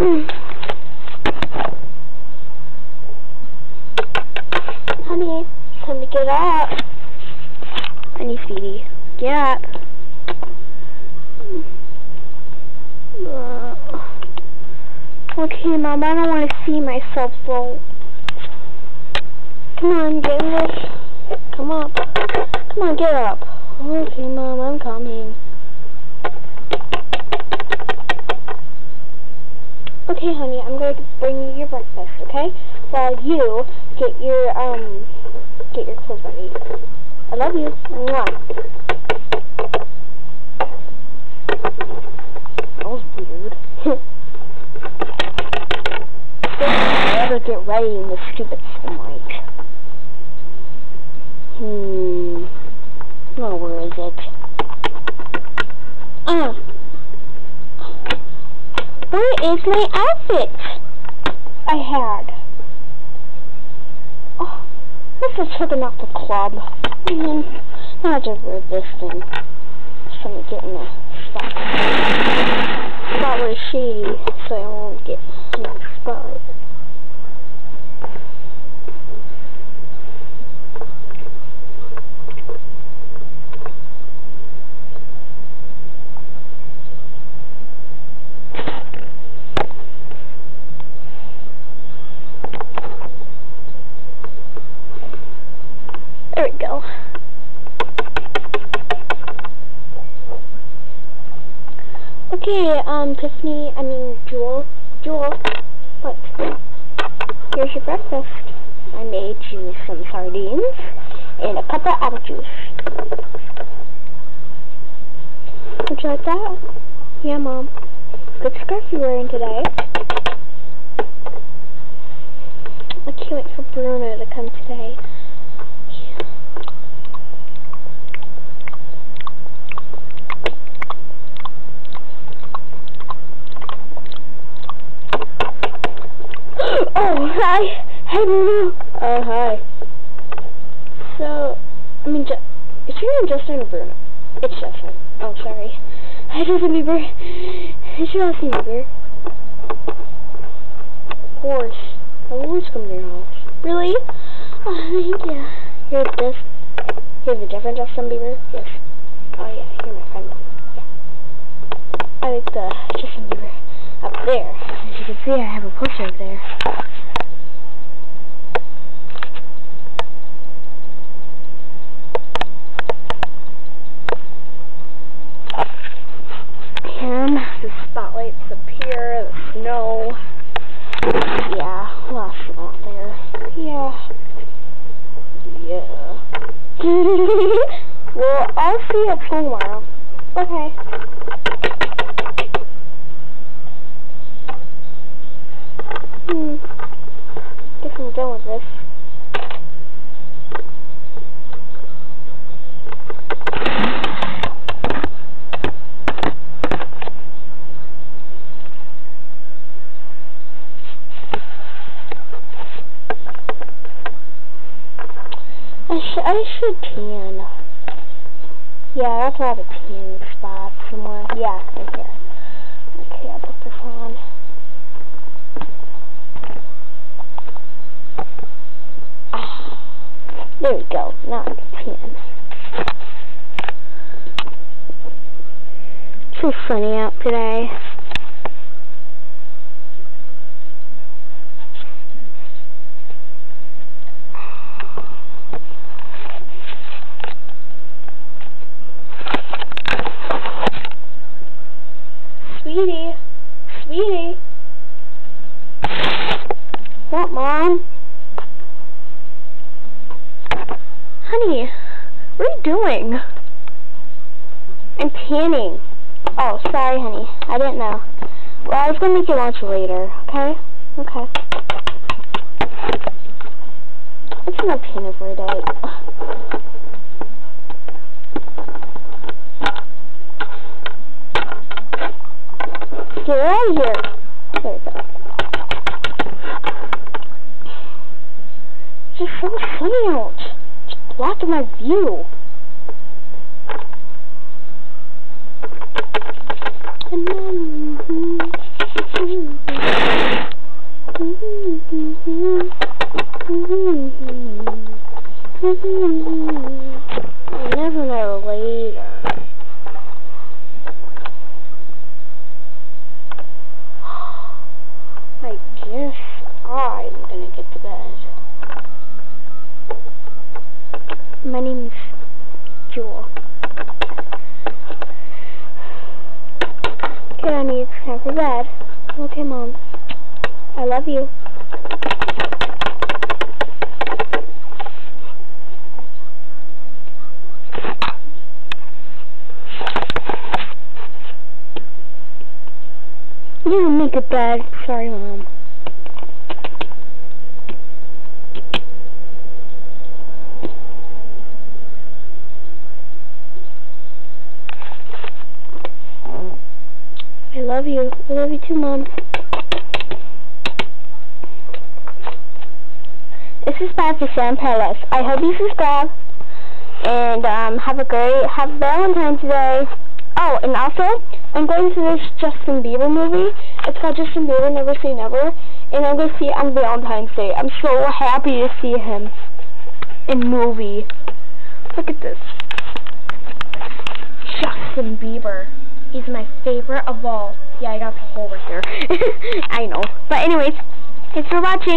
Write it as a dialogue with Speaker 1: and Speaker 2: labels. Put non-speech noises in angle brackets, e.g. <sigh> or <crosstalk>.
Speaker 1: <clears throat> Honey, it's time to get up. Honey, sweetie, get up. Uh, okay, Mom, I don't want to see myself so. Come on, get this. Come up. Come on, get up. Okay, Mom, I'm coming. Okay, honey, I'm going to bring you your breakfast, okay? While you get your, um, get your clothes ready. I love you. Mwah. That was weird. <laughs> I ever get ready in this stupid sunlight. Hmm. Oh, where is it? Ah. Is my outfit I had? Oh, this is taking off the club. And then now I just wear this thing. Just trying to get in the spot. Spot where shady so I won't get in the spotlight. There we go. Okay, um, Tiffany, I mean, Jewell, Jewell, what? Here's your breakfast. I made you some sardines and a cup of apple juice. Would you like that? Yeah, Mom. Good scarf you're wearing today. I can't wait for Bruno to come today. <gasps> Oh, hi. Hi, Bruno. Oh, hi. So, I mean, Ju is your name Justin or Bruno? It's Justin. Oh, sorry. Hi, Justin Bieber. It's Justin Bieber. Of course. I always come to your house. Really? Oh, thank you. You're this. You're the different Justin Bieber? Yes. Oh, yeah. You're my friend. Yeah. I like the Justin Bieber up there. As you can see, I have a poster up there. And the spotlights up here, the snow. Yeah, lots of out there. Yeah. Yeah. well, I'll see you school tomorrow. Okay. Hmm. Guess I'm done with this. I, sh I should tan. Yeah, that's have a tan spot somewhere. Yeah, right. Okay, I'll put this on. Ah, there we go. Now I can so sunny out today. Sweetie. Sweetie. Mom? Honey, what are you doing? I'm tanning. Oh, sorry, honey. I didn't know. Well, I was going to make you lunch later, okay? Okay. It's not tan every day. Get out of here. as you. Never know later. <gasps> I guess I'm gonna get to bed. My name is Jewell. Okay, honey, it's time for bed. Okay, Mom. I love you. You make a bed. Sorry, Mom. Love you. I love you too, Mom. This is bad for Sam Palace. I hope you subscribe. And um, have a great, have Valentine's Day. Oh, and also, I'm going to this Justin Bieber movie. It's called Justin Bieber Never Say Never. And I'm going to see it on Valentine's Day. I'm so happy to see him in movie. Look at this. Justin Bieber. He's my favorite of all. Yeah, I got the hole right. I know. But anyways, thanks for watching.